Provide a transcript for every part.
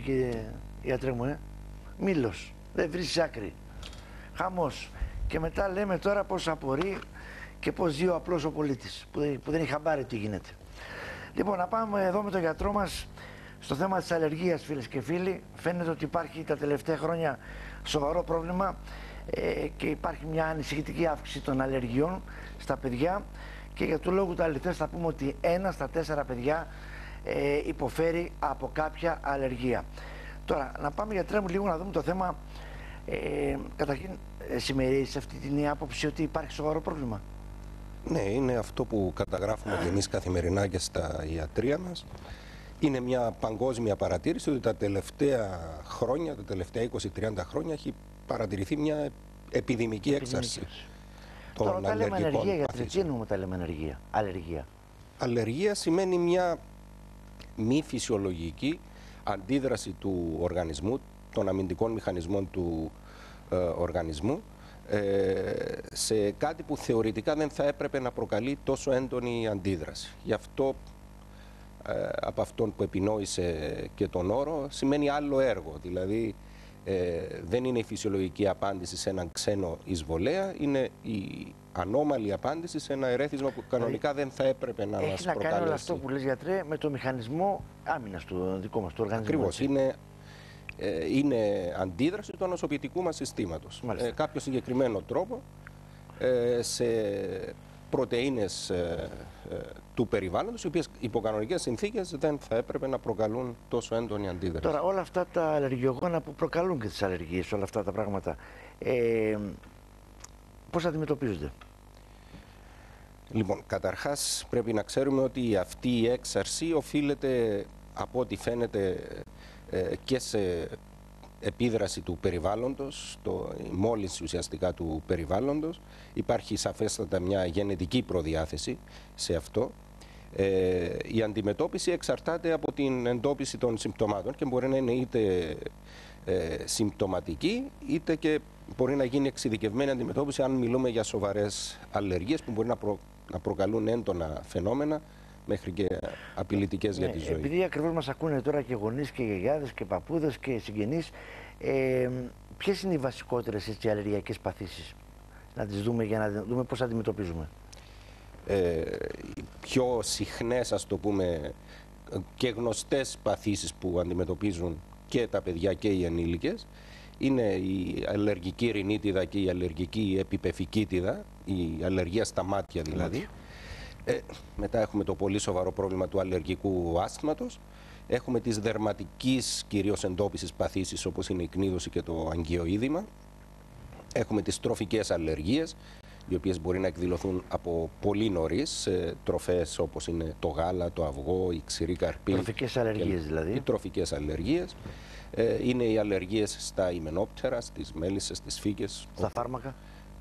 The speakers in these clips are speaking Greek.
και ιατρέ μου, ε. Μήλος. Δεν βρίσκει άκρη. Χαμός. Και μετά λέμε τώρα πώς απορεί και πώς ζει ο απλός ο πολίτης που, δεν- που δεν έχει χαμπάρι τι γίνεται. Λοιπόν, να πάμε εδώ με τον γιατρό μας στο θέμα της αλλεργίας φίλες και φίλοι. Φαίνεται ότι υπάρχει τα τελευταία χρόνια σοβαρό πρόβλημα ε, και υπάρχει μια ανησυχητική αύξηση των αλλεργιών στα παιδιά και για του λόγου του αληθές θα πούμε ότι ένα στα τέσσερα παιδιά ε, υποφέρει από κάποια αλλεργία. Τώρα, να πάμε γιατρέ μου λίγο να δούμε το θέμα. Ε, καταρχήν, ε, συμμερίζεις αυτή την άποψη ότι υπάρχει σοβαρό πρόβλημα; Ναι, είναι αυτό που καταγράφουμε και εμείς καθημερινά και στα ιατρία μας. Είναι μια παγκόσμια παρατήρηση ότι τα τελευταία χρόνια, τα τελευταία 20-30 χρόνια έχει παρατηρηθεί μια επιδημική έξαρση των Τώρα, όταν λέμε αλλεργικών ανεργία, γιατρέ, τι παθήσεων. εννοούμε όταν λέμε ανεργία, αλλεργία. Αλλεργία σημαίνει μια μη φυσιολογική αντίδραση του οργανισμού, των αμυντικών μηχανισμών του ε, οργανισμού ε, σε κάτι που θεωρητικά δεν θα έπρεπε να προκαλεί τόσο έντονη αντίδραση. Γι' αυτό ε, από αυτόν που επινόησε και τον όρο σημαίνει άλλο έργο. Δηλαδή ε, δεν είναι η φυσιολογική απάντηση σε έναν ξένο εισβολέα, είναι η ανώμαλη απάντηση σε ένα ερέθισμα που κανονικά δεν θα έπρεπε να μας Έχει να προκαλέσει. κάνει όλο αυτό που λες γιατρέ με το μηχανισμό άμυνας του δικό μας, του οργανισμού. Ακριβώς. έτσι. Είναι, ε, είναι αντίδραση του ανοσοποιητικού μας συστήματος. Μάλιστα. Ε, κάποιο συγκεκριμένο τρόπο ε, σε πρωτεΐνες ε, ε, του περιβάλλοντος, οι οποίες υπό κανονικές συνθήκες δεν θα έπρεπε να προκαλούν τόσο έντονη αντίδραση. Τώρα όλα αυτά τα αλλεργιογόνα που προκαλούν και τις αλλεργίες, όλα αυτά τα πράγματα, ε, πώς αντιμετωπίζονται. Λοιπόν, καταρχάς πρέπει να ξέρουμε ότι αυτή η έξαρση οφείλεται από ό,τι φαίνεται ε, και σε επίδραση του περιβάλλοντος, το, η μόλυνση ουσιαστικά του περιβάλλοντος. Υπάρχει σαφέστατα μια γενετική προδιάθεση σε αυτό. Ε, η αντιμετώπιση εξαρτάται από την εντόπιση των συμπτωμάτων και μπορεί να είναι είτε ε, συμπτωματική είτε και μπορεί να γίνει εξειδικευμένη αντιμετώπιση αν μιλούμε για σοβαρές αλλεργίες που μπορεί να, προ- να προκαλούν έντονα φαινόμενα μέχρι και απειλητικές για τη Ναι, ζωή. Επειδή ακριβώς μας ακούνε τώρα και γονείς και γιαγιάδες και παππούδες και συγγενείς, ε, ποιες είναι οι βασικότερες έτσι, αλλεργιακές παθήσεις. Να τις δούμε για να δούμε πώς αντιμετωπίζουμε; ε, οι πιο συχνές ας το πούμε και γνωστές παθήσεις που αντιμετωπίζουν και τα παιδιά και οι ενήλικες είναι η αλλεργική ρινίτιδα και η αλλεργική επιπεφικίτιδα, η αλλεργία στα μάτια δηλαδή. Ε, μετά έχουμε το πολύ σοβαρό πρόβλημα του αλλεργικού άσθματος. Έχουμε τις δερματικής κυρίως εντόπισης παθήσεις όπως είναι η κνίδωση και το αγκιοείδημα. Έχουμε τις τροφικές αλλεργίες, οι οποίες μπορεί να εκδηλωθούν από πολύ νωρίς σε τροφές όπως είναι το γάλα, το αυγό, η ξηρή καρπή. Τροφικές αλλεργίες και- δηλαδή. Οι τροφικές αλλεργίες. Ε, είναι οι αλλεργίες στα ημενόπτερα, στις μέλισσες, στις φύκες, Στα φάρμακα.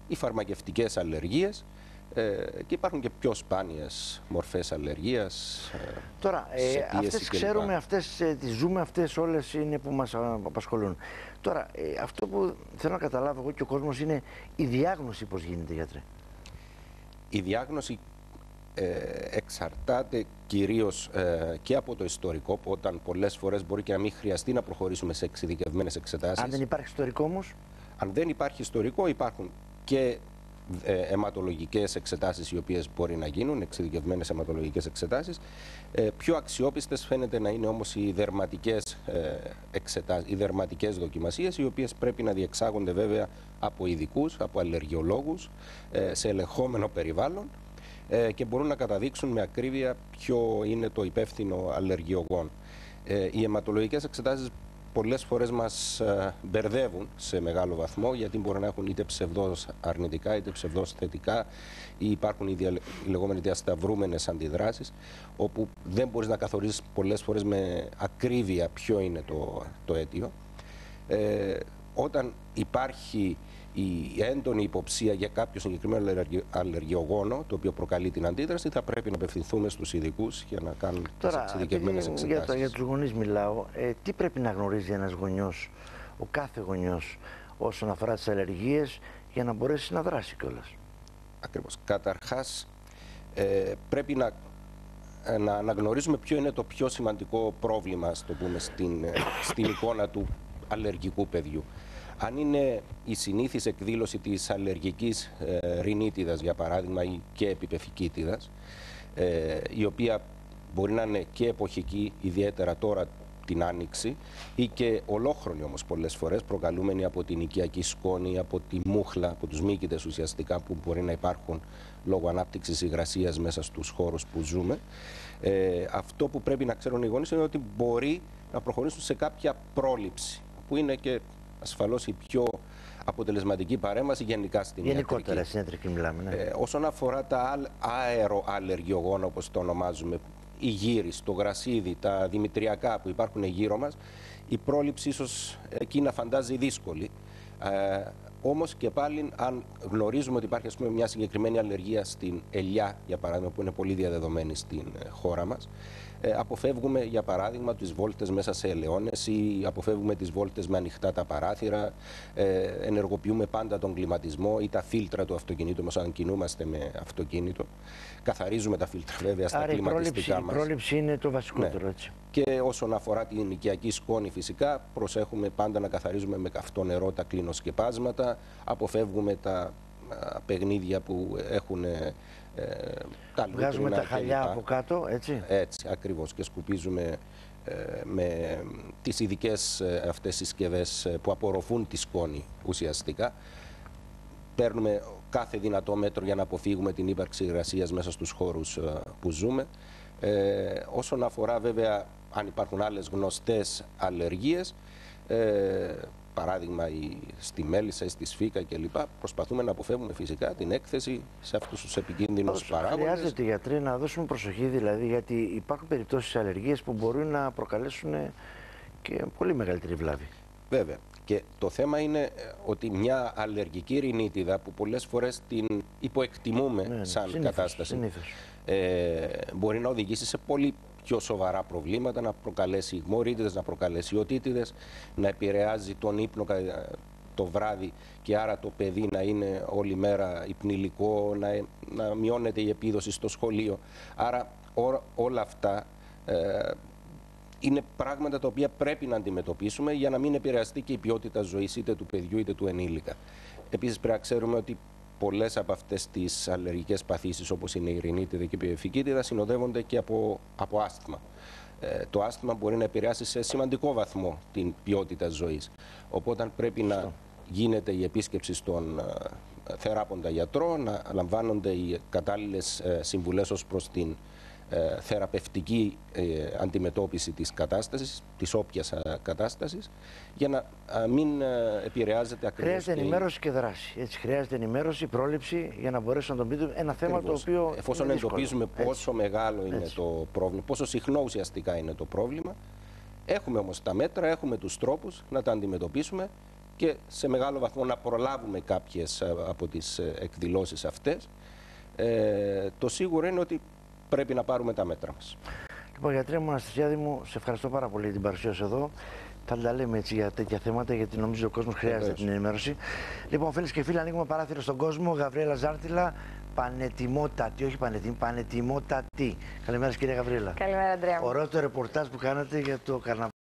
οι φαρμακευτικές αλλεργίες ε, και υπάρχουν και πιο σπάνιες μορφές αλλεργίας. ε, Τώρα, σε ε, πίεση αυτές κλπ. ξέρουμε, αυτές ε, τις ζούμε, αυτές όλες είναι που μας α, απασχολούν. Τώρα, ε, αυτό που θέλω να καταλάβω εγώ και ο κόσμος είναι η διάγνωση πώς γίνεται, γιατρέ. Η διάγνωση ε, εξαρτάται κυρίως ε, και από το ιστορικό, που όταν πολλές φορές μπορεί και να μην χρειαστεί να προχωρήσουμε σε εξειδικευμένες εξετάσεις. Αν δεν υπάρχει ιστορικό όμως, Αν δεν υπάρχει ιστορικό, υπάρχουν και ε, αιματολογικές εξετάσεις οι οποίες μπορεί να γίνουν, εξειδικευμένες αιματολογικές εξετάσεις. Ε, πιο αξιόπιστες φαίνεται να είναι όμως οι δερματικές, ε, εξετάσεις, οι δερματικές δοκιμασίες, οι οποίες πρέπει να διεξάγονται βέβαια από ειδικούς, από αλλεργιολόγους, ε, σε ελεγχόμενο περιβάλλον ε, και μπορούν να καταδείξουν με ακρίβεια ποιο είναι το υπεύθυνο αλλεργιογόν. Ε, οι αιματολογικές εξετάσεις πολλές φορές μας ε, μπερδεύουν σε μεγάλο βαθμό γιατί μπορεί να έχουν είτε ψευδός αρνητικά είτε ψευδός θετικά ή υπάρχουν οι, δια, οι λεγόμενοι διασταυρούμενες αντιδράσεις όπου δεν μπορείς να καθορίσεις πολλές φορές με ακρίβεια ποιο είναι το, το αίτιο. Ε, όταν υπάρχει η έντονη υποψία για κάποιο συγκεκριμένο αλλεργι- αλλεργιογόνο, το οποίο προκαλεί την αντίδραση, θα πρέπει να απευθυνθούμε στους ειδικούς για να κάνουν τις τώρα εξειδικευμένες επειδή εξετάσεις. για, το, για τους γονείς μιλάω, ε, τι πρέπει να γνωρίζει ένας γονιός, ο κάθε γονιός, όσον αφορά τις αλλεργίες, για να μπορέσει να δράσει κιόλας; Ακριβώς. Καταρχάς, ε, πρέπει να ε, να αναγνωρίζουμε ποιο είναι το πιο σημαντικό πρόβλημα, στο πούμε, στην, ε, στην εικόνα του αλλεργικού παιδιού. Αν είναι η συνήθις εκδήλωση της αλλεργικής ε, ρινίτιδας, για παράδειγμα, ή και επιπεφικίτιδας, ε, η οποία μπορεί να είναι και εποχική, ιδιαίτερα τώρα την άνοιξη, ή και ολόχρονη όμως πολλές φορές, προκαλούμενη από την οικιακή σκόνη, από τη μούχλα, από τους μύκητες ουσιαστικά που μπορεί να υπάρχουν λόγω ανάπτυξης υγρασίας μέσα στους χώρους που ζούμε. Ε, αυτό που πρέπει να ξέρουν οι γονείς είναι ότι μπορεί να προχωρήσουν σε κάποια πρόληψη, που είναι και ασφαλώς η πιο αποτελεσματική παρέμβαση γενικά στην Γενικότερα στην ιατρική μιλάμε. Ναι. Ε, όσον αφορά τα αεροαλλεργιογόνα όπως το ονομάζουμε, η γύρις, το γρασίδι, τα δημητριακά που υπάρχουν γύρω μας, η πρόληψη ίσως εκεί να φαντάζει δύσκολη. Ε, Όμως και πάλι, αν γνωρίζουμε ότι υπάρχει πούμε, μια συγκεκριμένη αλλεργία στην ελιά, για παράδειγμα, που είναι πολύ διαδεδομένη στην ε, χώρα μας, ε, αποφεύγουμε για παράδειγμα τις βόλτες μέσα σε ελαιώνες ή αποφεύγουμε τις βόλτες με ανοιχτά τα παράθυρα, ε, ενεργοποιούμε πάντα τον κλιματισμό ή τα φίλτρα του αυτοκινήτου μας αν κινούμαστε με αυτοκίνητο. Καθαρίζουμε τα φίλτρα βέβαια στα Άρα κλιματιστικά μας. Η πρόληψη είναι το βασικότερο ναι. έτσι. Και όσον αφορά την οικιακή σκόνη φυσικά προσέχουμε πάντα να καθαρίζουμε με καυτό νερό τα κλινοσκεπάσματα, αποφεύγουμε τα παιχνίδια που έχουν ε, τα Βγάζουμε τα χαλιά από κάτω, έτσι. Έτσι, ακριβώς. Και σκουπίζουμε ε, με τις ειδικές ε, αυτές συσκευές ε, που απορροφούν τη σκόνη ουσιαστικά. Παίρνουμε κάθε δυνατό μέτρο για να αποφύγουμε την ύπαρξη υγρασίας μέσα στους χώρους που ζούμε. Ε, όσον αφορά βέβαια αν υπάρχουν άλλες γνωστές αλλεργίες, ε, παράδειγμα στη Μέλισσα ή στη Σφίκα κλπ. Προσπαθούμε να αποφεύγουμε φυσικά την έκθεση σε αυτούς τους επικίνδυνους παράγοντες. Χρειάζεται γιατροί να δώσουμε προσοχή δηλαδή, γιατί υπάρχουν περιπτώσεις αλλεργία που μπορούν να προκαλέσουν και πολύ μεγαλύτερη βλάβη. Βέβαια. Και το θέμα είναι ε, ότι μια αλλεργική ρινίτιδα που πολλές φορές την υποεκτιμούμε ναι, ναι. σαν κατάσταση Ε, μπορεί να οδηγήσει σε πολύ πιο σοβαρά προβλήματα, να προκαλέσει υγμωρίτιδες, να προκαλέσει οτίτιδες, να επηρεάζει τον ύπνο το βράδυ και άρα το παιδί να είναι όλη μέρα υπνηλικό, να, να μειώνεται η επίδοση στο σχολείο. Άρα όλα αυτά ε, είναι πράγματα τα οποία πρέπει να αντιμετωπίσουμε για να μην επηρεαστεί και η ποιότητα ζωής είτε του παιδιού είτε του ενήλικα. Επίσης πρέπει να ξέρουμε ότι πολλές από αυτές τις αλλεργικές παθήσεις, όπως είναι η ρινίτιδα και η πιεφικίτιδα, συνοδεύονται και από, από άσθημα. Ε, το άσθημα μπορεί να επηρεάσει σε σημαντικό βαθμό την ποιότητα ζωής. Οπότε πρέπει να γίνεται η επίσκεψη στον ε, θεράποντα γιατρό, να λαμβάνονται οι κατάλληλες ε, συμβουλές ως προς την ε, θεραπευτική ε, αντιμετώπιση της κατάστασης, της όποιας ε, κατάστασης, για να μην επηρεάζεται ακριβώς. Χρειάζεται ενημέρωση και δράση. Έτσι, χρειάζεται ενημέρωση, πρόληψη για να μπορέσουμε να τον πείτε ένα θέμα το οποίο. Εφόσον είναι εντοπίζουμε πόσο μεγάλο είναι το πρόβλημα, πόσο συχνό ουσιαστικά είναι το πρόβλημα, έχουμε όμως τα μέτρα, έχουμε τους τρόπους να τα αντιμετωπίσουμε και σε μεγάλο βαθμό να προλάβουμε κάποιες από τις εκδηλώσεις αυτές. Ε, το σίγουρο είναι ότι πρέπει να πάρουμε τα μέτρα μας. Λοιπόν, γιατρέ μου, Αναστασιάδη μου, σε ευχαριστώ πάρα πολύ για την παρουσία σου εδώ. Θα τα λέμε έτσι για τέτοια θέματα, γιατί νομίζω ο κόσμος χρειάζεται την ενημέρωση. Λοιπόν, φίλες και φίλοι, ανοίγουμε παράθυρο στον κόσμο. Γαβριέλα Ζάρτιλα, πανετοιμότατη, όχι πανετοιμ, πανετοιμότατη. Καλημέρα, κυρία Γαβριέλα. Καλημέρα, Αντρέα. Ωραίο το ρεπορτάζ που κάνατε για το καρναβάλι.